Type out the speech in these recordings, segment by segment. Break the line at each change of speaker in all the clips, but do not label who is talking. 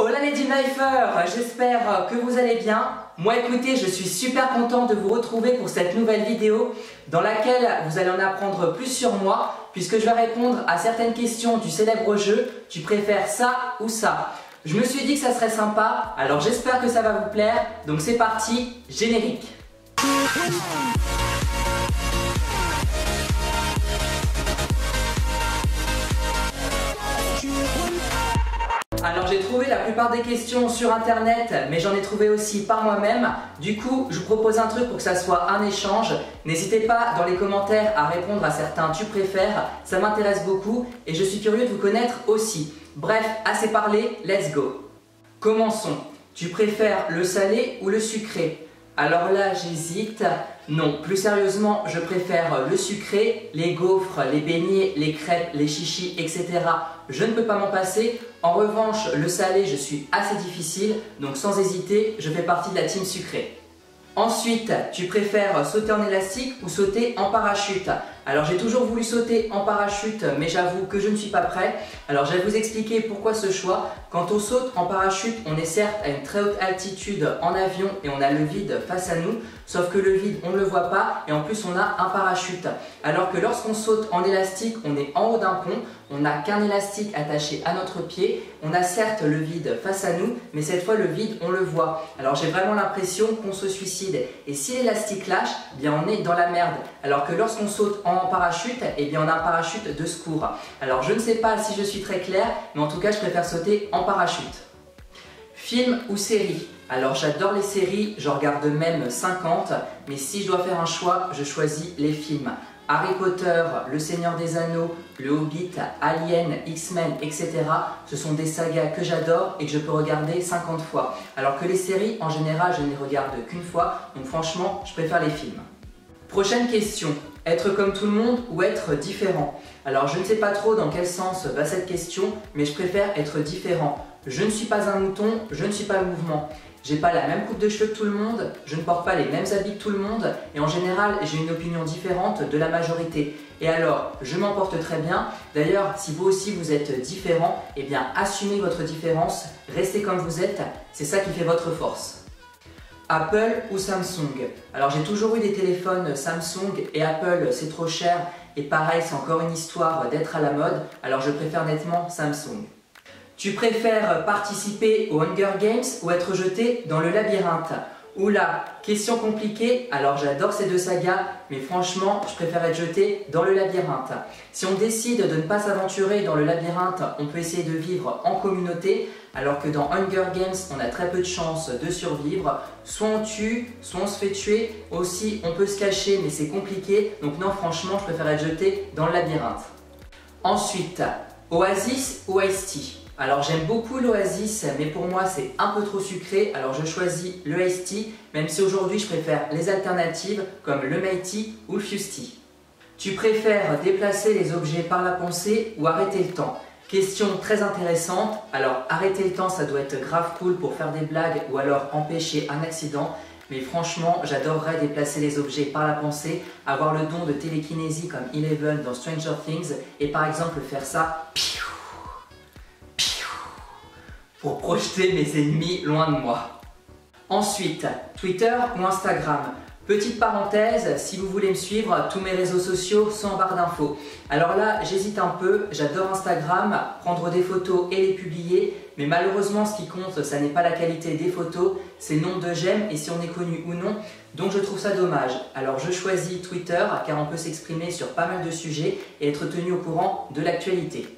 Hola les Gym j'espère que vous allez bien. Moi écoutez, je suis super content de vous retrouver pour cette nouvelle vidéo dans laquelle vous allez en apprendre plus sur moi puisque je vais répondre à certaines questions du célèbre jeu. Tu préfères ça ou ça? Je me suis dit que ça serait sympa, alors j'espère que ça va vous plaire. Donc c'est parti, générique Alors j'ai trouvé la plupart des questions sur internet, mais j'en ai trouvé aussi par moi-même. Du coup, je vous propose un truc pour que ça soit un échange. N'hésitez pas dans les commentaires à répondre à certains tu préfères, ça m'intéresse beaucoup et je suis curieux de vous connaître aussi. Bref, assez parlé, let's go. Commençons. Tu préfères le salé ou le sucré? Alors là, j'hésite. Non, plus sérieusement, je préfère le sucré, les gaufres, les beignets, les crêpes, les chichis, etc. Je ne peux pas m'en passer. En revanche, le salé, je suis assez difficile, donc sans hésiter, je fais partie de la team sucrée. Ensuite, tu préfères sauter en élastique ou sauter en parachute? Alors j'ai toujours voulu sauter en parachute, mais j'avoue que je ne suis pas prêt. Alors je vais vous expliquer pourquoi ce choix. Quand on saute en parachute, on est certes à une très haute altitude en avion et on a le vide face à nous, sauf que le vide, on ne le voit pas et en plus on a un parachute. Alors que lorsqu'on saute en élastique, on est en haut d'un pont, on n'a qu'un élastique attaché à notre pied, on a certes le vide face à nous, mais cette fois le vide, on le voit. Alors j'ai vraiment l'impression qu'on se suicide. Et si l'élastique lâche, eh bien on est dans la merde. Alors que lorsqu'on saute parachute, eh bien on a un parachute de secours. Alors je ne sais pas si je suis très clair, mais en tout cas je préfère sauter en parachute. Film ou série? Alors j'adore les séries, j'en regarde même 50, mais si je dois faire un choix, je choisis les films. Harry Potter, Le Seigneur des Anneaux, Le Hobbit, Alien, X-Men, etc. Ce sont des sagas que j'adore et que je peux regarder 50 fois. Alors que les séries, en général, je ne les regarde qu'une fois, donc franchement, je préfère les films. Prochaine question. Être comme tout le monde ou être différent? Alors je ne sais pas trop dans quel sens va cette question, mais je préfère être différent. Je ne suis pas un mouton, je ne suis pas le mouvement. J'ai pas la même coupe de cheveux que tout le monde, je ne porte pas les mêmes habits que tout le monde et en général j'ai une opinion différente de la majorité. Et alors, je m'en porte très bien. D'ailleurs, si vous aussi vous êtes différent, eh bien assumez votre différence, restez comme vous êtes, c'est ça qui fait votre force. Apple ou Samsung. Alors j'ai toujours eu des téléphones Samsung et Apple c'est trop cher. Et pareil c'est encore une histoire d'être à la mode, alors je préfère nettement Samsung. Tu préfères participer aux Hunger Games ou être jeté dans le labyrinthe? Oula, question compliquée, alors j'adore ces deux sagas, mais franchement, je préfère être jeté dans le labyrinthe. Si on décide de ne pas s'aventurer dans le labyrinthe, on peut essayer de vivre en communauté, alors que dans Hunger Games, on a très peu de chances de survivre. Soit on tue, soit on se fait tuer. Aussi, on peut se cacher, mais c'est compliqué. Donc non, franchement, je préfère être jeté dans le labyrinthe. Ensuite, Oasis ou Ice-T alors j'aime beaucoup l'Oasis, mais pour moi c'est un peu trop sucré, alors je choisis le Ice Tea, même si aujourd'hui je préfère les alternatives comme le Tea ou le Fuse Tea. Tu préfères déplacer les objets par la pensée ou arrêter le temps? Question très intéressante, alors arrêter le temps ça doit être grave cool pour faire des blagues ou alors empêcher un accident, mais franchement, j'adorerais déplacer les objets par la pensée, avoir le don de télékinésie comme Eleven dans Stranger Things et par exemple faire ça pour projeter mes ennemis loin de moi. Ensuite, Twitter ou Instagram? Petite parenthèse, si vous voulez me suivre, tous mes réseaux sociaux sont en barre d'infos. Alors là, j'hésite un peu, j'adore Instagram, prendre des photos et les publier, mais malheureusement ce qui compte, ça n'est pas la qualité des photos, c'est le nombre de j'aime et si on est connu ou non, donc je trouve ça dommage. Alors je choisis Twitter car on peut s'exprimer sur pas mal de sujets et être tenu au courant de l'actualité.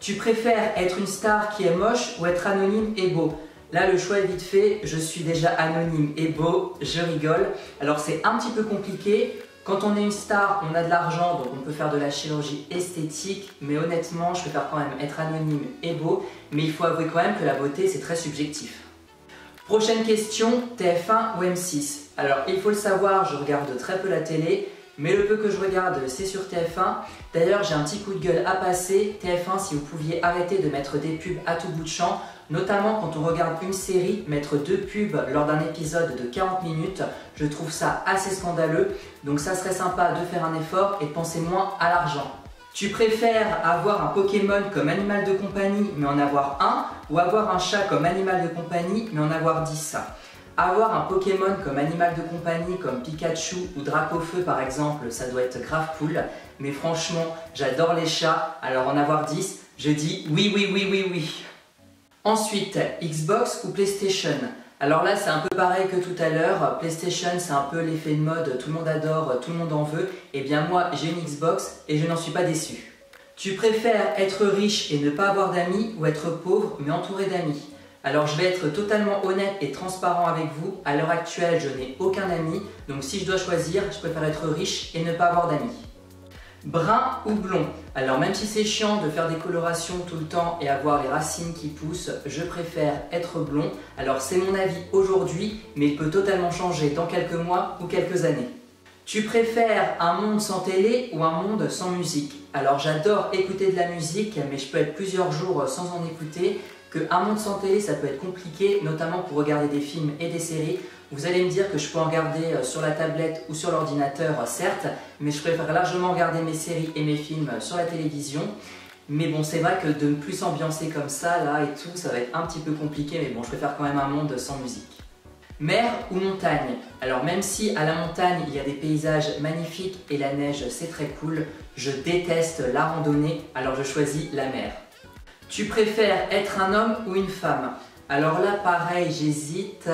Tu préfères être une star qui est moche ou être anonyme et beau? Là, le choix est vite fait. Je suis déjà anonyme et beau. Je rigole. Alors, c'est un petit peu compliqué. Quand on est une star, on a de l'argent, donc on peut faire de la chirurgie esthétique. Mais honnêtement, je préfère quand même être anonyme et beau. Mais il faut avouer quand même que la beauté, c'est très subjectif. Prochaine question, TF1 ou M6 Alors, il faut le savoir, je regarde très peu la télé. Mais le peu que je regarde, c'est sur TF1. D'ailleurs, j'ai un petit coup de gueule à passer. TF1, si vous pouviez arrêter de mettre des pubs à tout bout de champ, notamment quand on regarde une série, mettre deux pubs lors d'un épisode de 40 minutes, je trouve ça assez scandaleux. Donc ça serait sympa de faire un effort et de penser moins à l'argent. Tu préfères avoir un Pokémon comme animal de compagnie mais en avoir un ou avoir un chat comme animal de compagnie mais en avoir 10 avoir un Pokémon comme animal de compagnie comme Pikachu ou Dracofeu par exemple, ça doit être grave cool. Mais franchement, j'adore les chats, alors en avoir 10, je dis oui, oui, oui, oui, oui. Ensuite, Xbox ou PlayStation? Alors là, c'est un peu pareil que tout à l'heure. PlayStation, c'est un peu l'effet de mode, tout le monde adore, tout le monde en veut. Et eh bien moi, j'ai une Xbox et je n'en suis pas déçu. Tu préfères être riche et ne pas avoir d'amis ou être pauvre mais entouré d'amis? Alors je vais être totalement honnête et transparent avec vous. À l'heure actuelle, je n'ai aucun ami, donc si je dois choisir, je préfère être riche et ne pas avoir d'amis. Brun ou blond Alors même si c'est chiant de faire des colorations tout le temps et avoir les racines qui poussent, je préfère être blond. Alors c'est mon avis aujourd'hui, mais il peut totalement changer dans quelques mois ou quelques années. Tu préfères un monde sans télé ou un monde sans musique? Alors j'adore écouter de la musique, mais je peux être plusieurs jours sans en écouter qu'un monde sans télé, ça peut être compliqué, notamment pour regarder des films et des séries. Vous allez me dire que je peux en regarder euh, sur la tablette ou sur l'ordinateur, euh, certes, mais je préfère largement regarder mes séries et mes films euh, sur la télévision. Mais bon, c'est vrai que de plus s'ambiancer comme ça, là et tout, ça va être un petit peu compliqué, mais bon, je préfère quand même un monde sans musique. Mer ou montagne? Alors même si à la montagne il y a des paysages magnifiques et la neige c'est très cool, je déteste la randonnée, alors je choisis la mer. Tu préfères être un homme ou une femme? Alors là, pareil, j'hésite.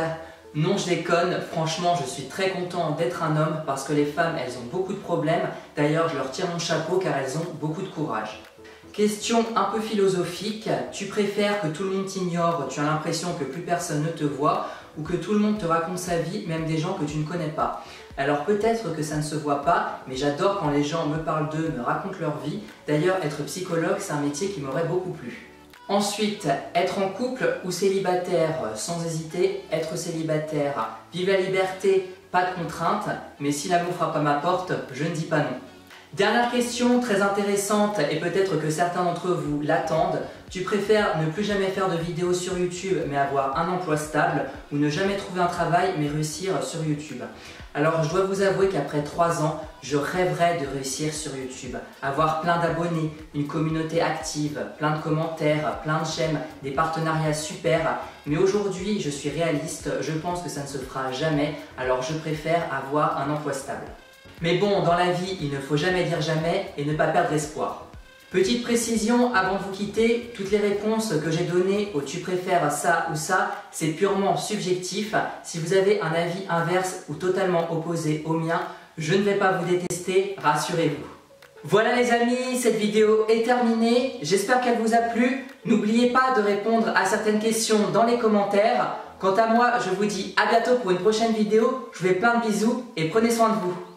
Non, je déconne. Franchement, je suis très content d'être un homme parce que les femmes, elles ont beaucoup de problèmes. D'ailleurs, je leur tire mon chapeau car elles ont beaucoup de courage. Question un peu philosophique. Tu préfères que tout le monde t'ignore, tu as l'impression que plus personne ne te voit ou que tout le monde te raconte sa vie, même des gens que tu ne connais pas? Alors peut-être que ça ne se voit pas, mais j'adore quand les gens me parlent d'eux, me racontent leur vie. D'ailleurs, être psychologue, c'est un métier qui m'aurait beaucoup plu. Ensuite, être en couple ou célibataire, sans hésiter, être célibataire. Vive la liberté, pas de contraintes, mais si l'amour frappe à ma porte, je ne dis pas non. Dernière question très intéressante et peut-être que certains d'entre vous l'attendent. Tu préfères ne plus jamais faire de vidéos sur YouTube mais avoir un emploi stable ou ne jamais trouver un travail mais réussir sur YouTube? Alors je dois vous avouer qu'après 3 ans, je rêverais de réussir sur YouTube. Avoir plein d'abonnés, une communauté active, plein de commentaires, plein de j'aime, des partenariats super. Mais aujourd'hui, je suis réaliste, je pense que ça ne se fera jamais alors je préfère avoir un emploi stable. Mais bon, dans la vie, il ne faut jamais dire jamais et ne pas perdre espoir. Petite précision avant de vous quitter, toutes les réponses que j'ai données au tu préfères ça ou ça, c'est purement subjectif. Si vous avez un avis inverse ou totalement opposé au mien, je ne vais pas vous détester, rassurez-vous. Voilà les amis, cette vidéo est terminée. J'espère qu'elle vous a plu. N'oubliez pas de répondre à certaines questions dans les commentaires. Quant à moi, je vous dis à bientôt pour une prochaine vidéo. Je vous fais plein de bisous et prenez soin de vous.